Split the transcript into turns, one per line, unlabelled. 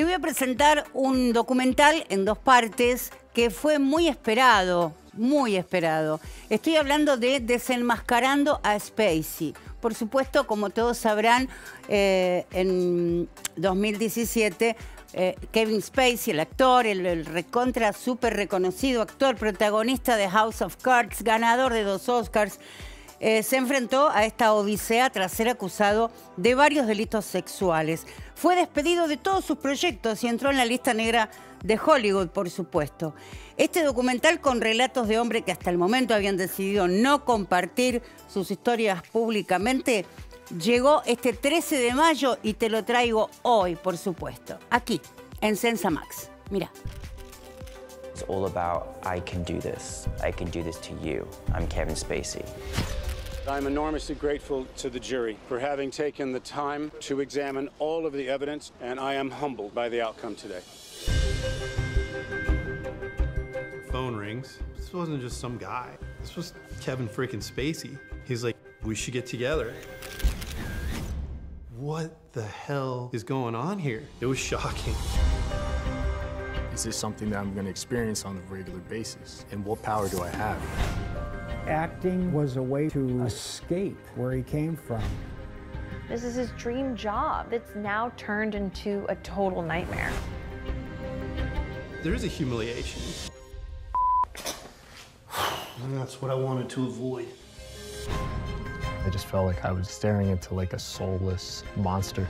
Te voy a presentar un documental en dos partes que fue muy esperado, muy esperado. Estoy hablando de Desenmascarando a Spacey. Por supuesto, como todos sabrán, eh, en 2017 eh, Kevin Spacey, el actor, el, el recontra súper reconocido actor, protagonista de House of Cards, ganador de dos Oscars, eh, se enfrentó a esta odisea tras ser acusado de varios delitos sexuales. Fue despedido de todos sus proyectos y entró en la lista negra de Hollywood, por supuesto. Este documental con relatos de hombres que hasta el momento habían decidido no compartir sus historias públicamente, llegó este 13 de mayo y te lo traigo hoy, por supuesto, aquí, en Sensa Max. Mira.
It's all about I can do this. I can do this to you. I'm Kevin Spacey.
I'm enormously grateful to the jury for having taken the time to examine all of the evidence, and I am humbled by the outcome today.
Phone rings. This wasn't just some guy. This was Kevin freaking Spacey. He's like, we should get together. What the hell is going on here? It was shocking.
Is this something that I'm going to experience on a regular basis? And what power do I have?
Acting was a way to escape where he came from.
This is his dream job that's now turned into a total nightmare.
There is a humiliation. And that's what I wanted to avoid.
I just felt like I was staring into like a soulless monster.